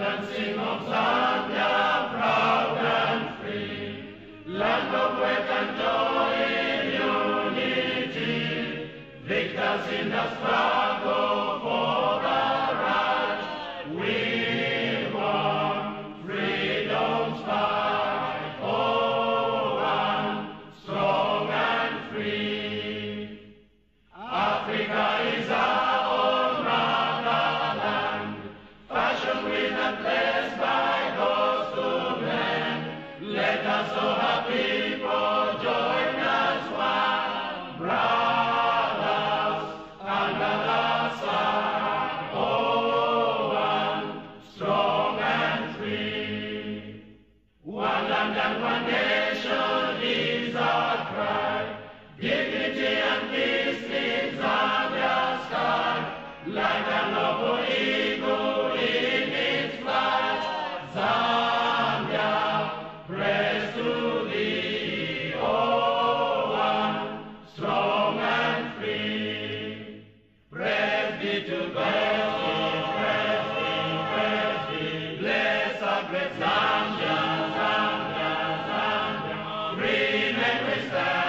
and of Zambia, proud and free, land of and joy in unity, victors in the struggle. Bless Zambia, Zambia, Zambia, green and